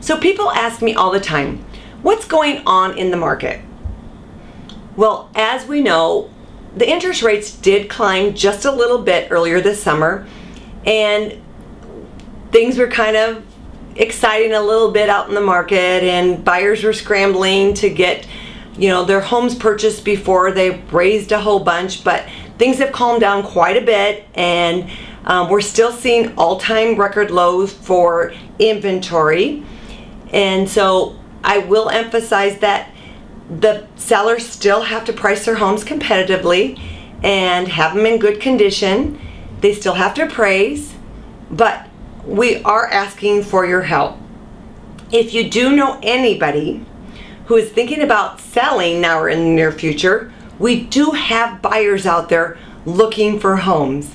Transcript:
So people ask me all the time, what's going on in the market? Well, as we know, the interest rates did climb just a little bit earlier this summer and things were kind of exciting a little bit out in the market and buyers were scrambling to get you know their homes purchased before they raised a whole bunch but things have calmed down quite a bit and um, we're still seeing all-time record lows for inventory and so I will emphasize that the sellers still have to price their homes competitively and have them in good condition. They still have to appraise, but we are asking for your help. If you do know anybody who is thinking about selling now or in the near future, we do have buyers out there looking for homes.